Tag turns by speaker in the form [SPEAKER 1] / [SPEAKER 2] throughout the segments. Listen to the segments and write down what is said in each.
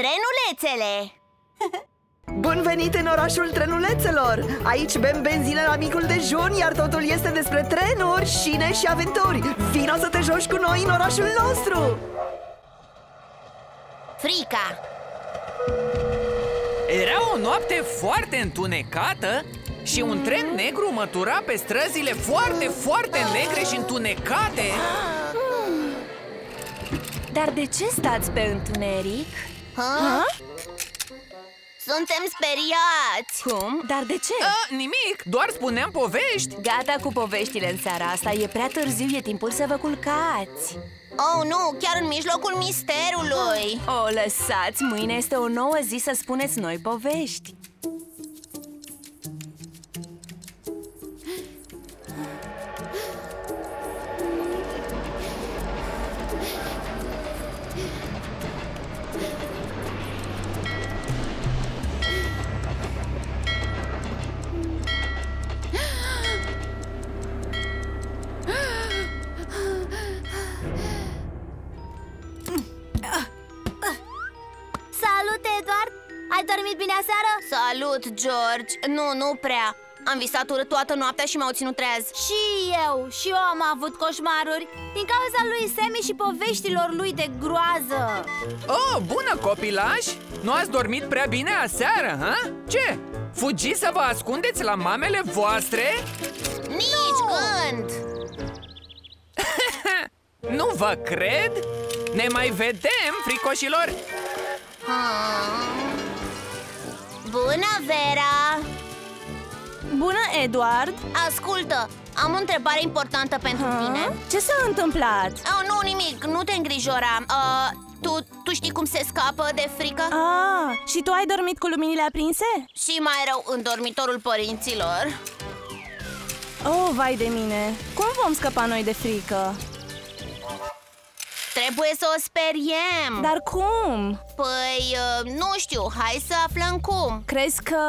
[SPEAKER 1] Trenulețele!
[SPEAKER 2] Bun venit în orașul trenulețelor! Aici bem benzină la micul dejun, iar totul este despre trenuri, șine și aventuri Vino să te joci cu noi în orașul nostru!
[SPEAKER 1] Frica!
[SPEAKER 3] Era o noapte foarte întunecată și un tren negru mătura pe străzile foarte, foarte negre și întunecate
[SPEAKER 4] Dar de ce stați pe întuneric?
[SPEAKER 1] Ha? Suntem speriați!
[SPEAKER 4] Cum? Dar de ce?
[SPEAKER 3] A, Nimic, doar spuneam povești
[SPEAKER 4] Gata cu poveștile în seara asta E prea târziu, e timpul să vă culcați
[SPEAKER 1] Oh, nu, chiar în mijlocul misterului
[SPEAKER 4] O, lăsați, mâine este o nouă zi să spuneți noi povești
[SPEAKER 1] Ai dormit bine aseară? Salut, George! Nu, nu prea Am visat urât toată noaptea și m-au ținut treaz
[SPEAKER 5] Și eu, și eu am avut coșmaruri Din cauza lui Sammy și poveștilor lui de groază
[SPEAKER 3] Oh, bună copilași! Nu ați dormit prea bine aseară, ha? Ce? Fugiți să vă ascundeți la mamele voastre?
[SPEAKER 1] Nici gând!
[SPEAKER 3] Nu vă cred? Ne mai vedem, fricoșilor!
[SPEAKER 1] Hmm. Bună, Vera!
[SPEAKER 4] Bună, Edward
[SPEAKER 1] Ascultă, am o întrebare importantă pentru tine
[SPEAKER 4] Ce s-a întâmplat?
[SPEAKER 1] Oh, nu, nimic, nu te îngrijora uh, tu, tu știi cum se scapă de frică?
[SPEAKER 4] Ah, și tu ai dormit cu luminile aprinse?
[SPEAKER 1] Și mai rău în dormitorul părinților
[SPEAKER 4] Oh, vai de mine Cum vom scăpa noi de frică?
[SPEAKER 1] Trebuie să o speriem
[SPEAKER 4] Dar cum?
[SPEAKER 1] Păi, uh, nu știu, hai să aflăm cum
[SPEAKER 4] Crezi că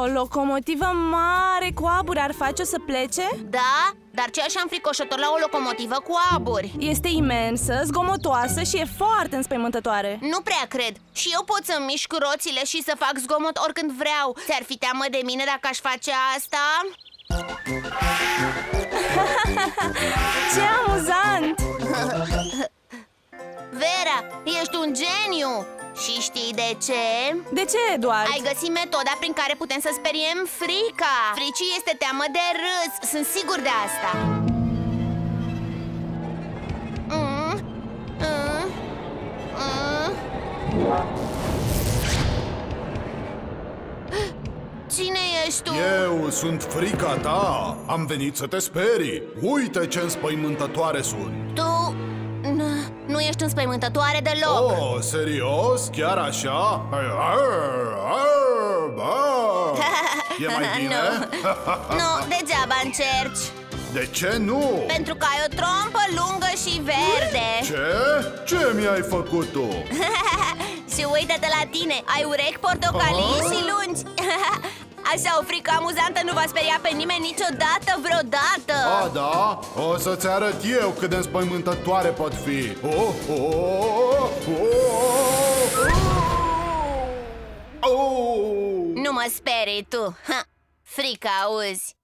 [SPEAKER 4] o locomotivă mare cu aburi ar face-o să plece?
[SPEAKER 1] Da? Dar ce așa înfricoșător la o locomotivă cu aburi?
[SPEAKER 4] Este imensă, zgomotoasă și e foarte înspăimântătoare
[SPEAKER 1] Nu prea cred Și eu pot să mișc roțile și să fac zgomot oricând vreau Ți-ar fi teamă de mine dacă aș face asta? Ești un geniu! Și știi de ce?
[SPEAKER 4] De ce, Eduard?
[SPEAKER 1] Ai găsit metoda prin care putem să speriem frica Fricii este teamă de râs, sunt sigur de asta mm, mm, mm. Cine ești tu?
[SPEAKER 6] Eu sunt frica ta Am venit să te sperii Uite ce înspăimântătoare sunt
[SPEAKER 1] Tu... n- Nu ești înspăimântătoare deloc
[SPEAKER 6] Oh, serios? Chiar așa? Arr, arr, arr. E mai bine?
[SPEAKER 1] Nu, degeaba încerci
[SPEAKER 6] De ce nu?
[SPEAKER 1] Pentru că ai o trompă lungă și verde
[SPEAKER 6] Ce? Ce mi-ai făcut tu?
[SPEAKER 1] Și uite-te la tine, ai urechi portocalii
[SPEAKER 6] Ah.
[SPEAKER 1] și lungi Așa o frică amuzantă nu va speria pe nimeni niciodată, vreodată
[SPEAKER 6] A, da? O să-ți arăt eu cât de înspăimântătoare pot fi oh, oh, oh, oh, oh, oh.
[SPEAKER 1] Nu mă sperii tu ha, Frică auzi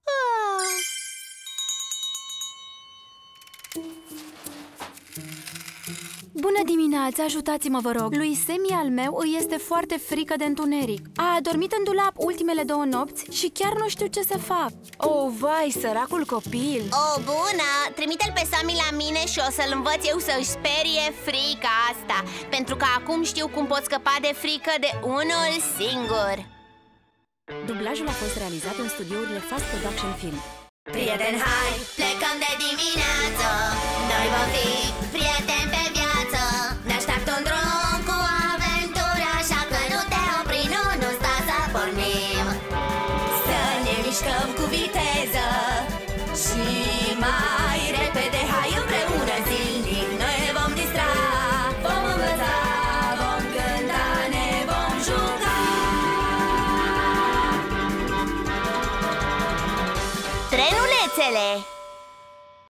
[SPEAKER 5] Bună dimineața, ajutați-mă vă rog. Lui Semi al meu îi este foarte frică de întuneric. A dormit în dulap ultimele două nopți și chiar nu știu ce să fac.
[SPEAKER 4] Oh, vai, săracul copil.
[SPEAKER 1] O, bună! Trimite-l pe Sami la mine și o să-l învăț eu să-și sperie frica asta. Pentru că acum știu cum pot scăpa de frică de unul singur.
[SPEAKER 5] Dublajul a fost realizat în studiourile Fast Production Film.
[SPEAKER 1] Prieteni, hai, plecăm de dimineață. Noi vom fi
[SPEAKER 5] Hai, repede, hai împreună Zilnic noi vom distra. Vom învăța, vom cânta Ne vom juca.
[SPEAKER 1] Trenulețele!